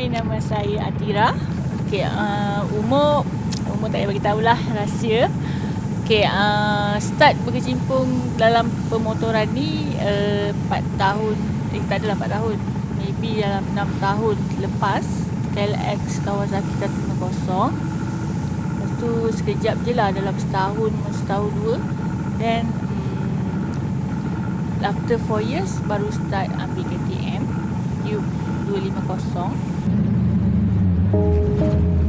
Hai, nama saya Atira. Okey, uh, umur umur tak payah bagi tahulah rahsia. Okey, uh, start berkecimpung dalam pemotoran ni uh, 4 tahun. Eh, tak adalah 4 tahun. Maybe dalam 6 tahun lepas KLX Kawasaki 350. Lepas tu sekejap je lah dalam setahun, setahun dua. Then um, after 4 years baru start ambil KTM. Duke 250. Thank you.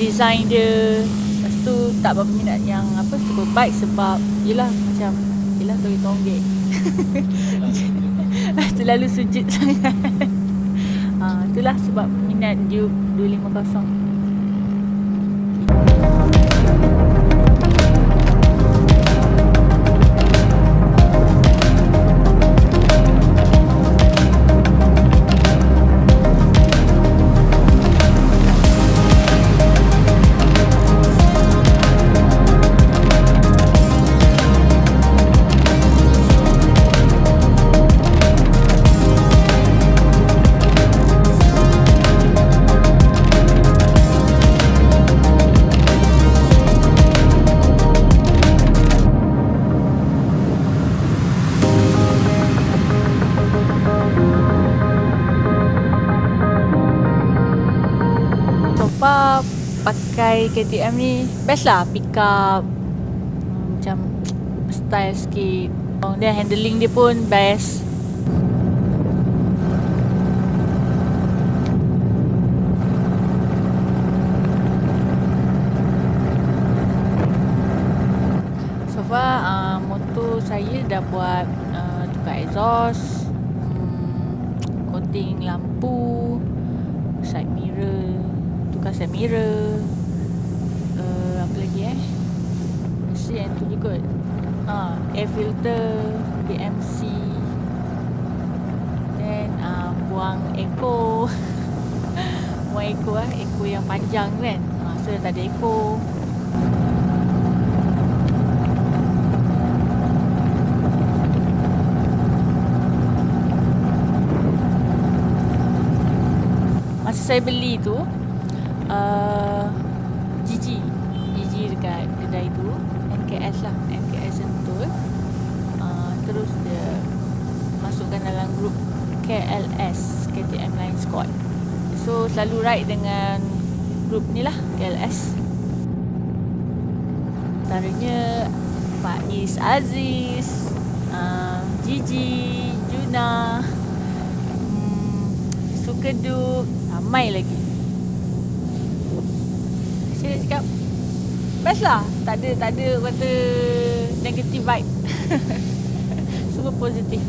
Design dia Lepas tu tak berapa minat yang apa super bike sebab Yelah macam Yelah tonggek-tonggek. Terlalu sujud sangat. Ha, Itulah sebab minat Duke 250 pakai KTM ni best lah pick up macam style sikit. Dan handling dia pun best. So far uh, motor saya dah buat uh, tukar exhaust um, coating lampu side mirror side mirror mesti yang tu juga. Ha, air filter BMC then uh, buang echo. Buang echo lah echo yang panjang kan? Ha, so dah tak ada echo. Saya beli tu uh, GG GG dekat kedai tu. MKS lah. MKS Sentul uh, terus dia masukkan dalam grup KLS KTM Line Squad. So selalu ride dengan grup ni lah KLS antaranya Faiz Aziz uh, Gigi Juna hmm, Sukeduk ramai lagi saya cakap best lah. Tak ada tak ada kata negative vibe. Semua positif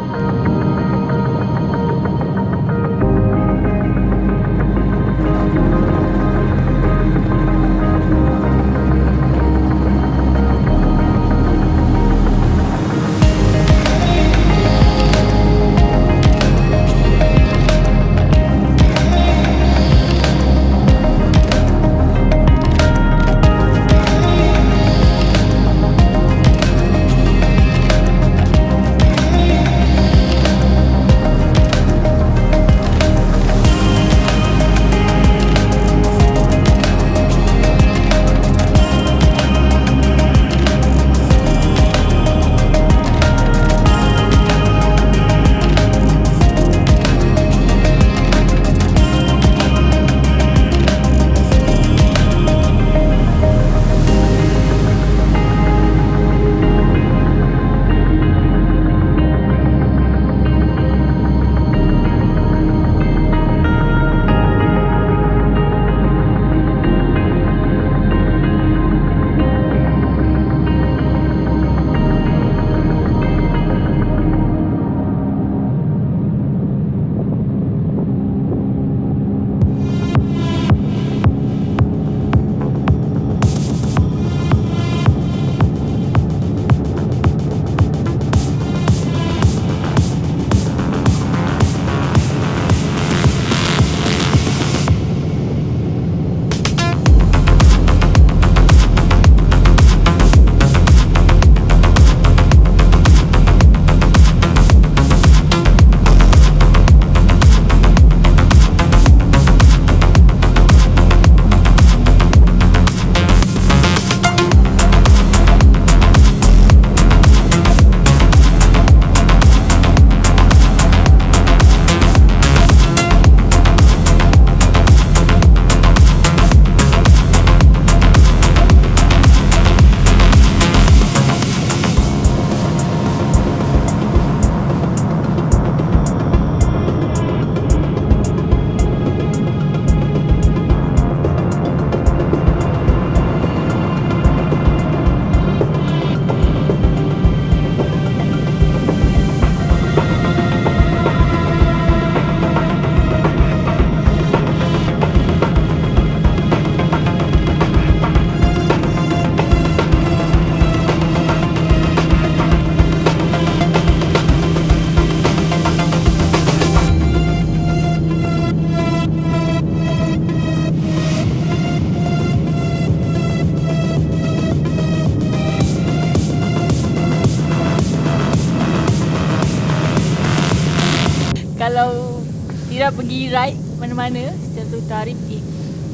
pergi ride mana-mana Contoh tarif pergi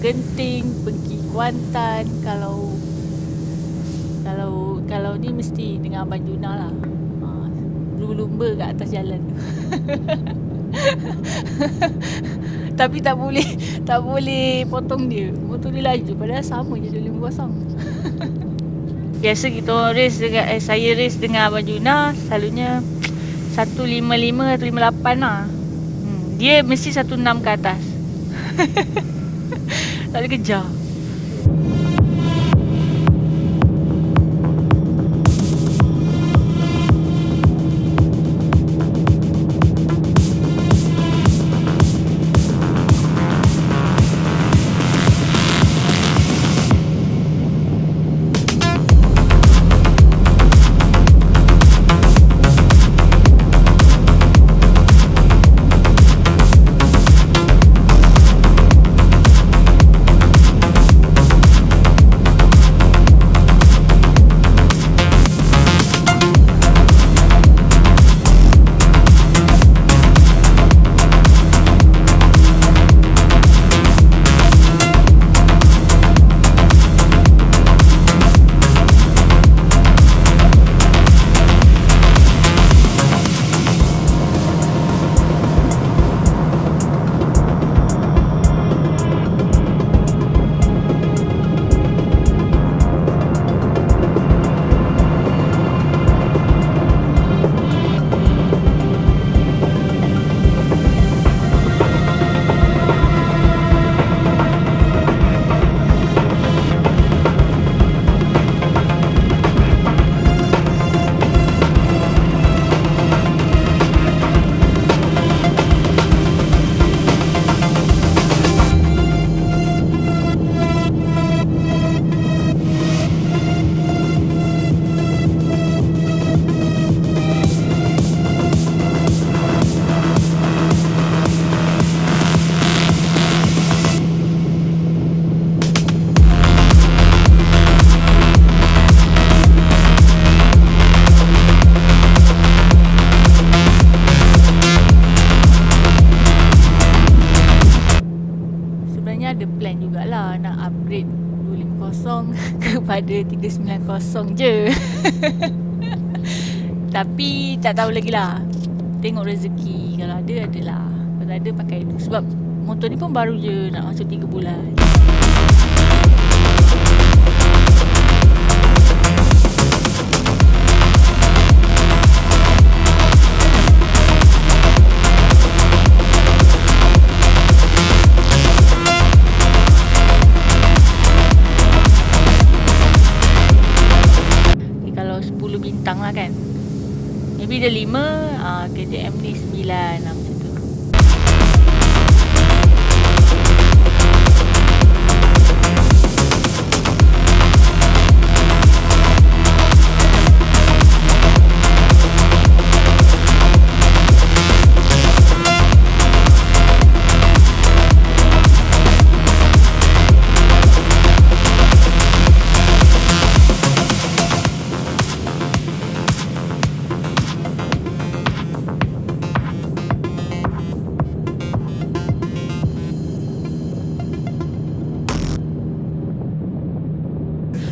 Genting Pergi Kuantan Kalau Kalau Kalau ni mesti dengan Abang Juna lah. Ha, Lumba-lumba kat atas jalan. Tapi tak boleh Tak boleh potong dia. Motor dia laju Padahal sama je dia 5 biasa kita race dengan eh, saya race dengan Abang Juna selalunya 155 atau 58 lah. Dia mesti 16 ke atas. tak boleh kejar. Kepada 390 je. Tapi tak tahu lagi lah. Tengok rezeki. Kalau ada adalah Kalau ada pakai tu Sebab motor ni pun baru je Nak masuk 3 bulan petang lah kan. Maybe dia 5 uh, KTM ni 9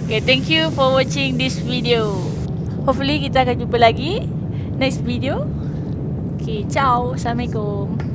Okay, thank you for watching this video. Hopefully kita akan jumpa lagi next video. Okay, ciao. Assalamualaikum.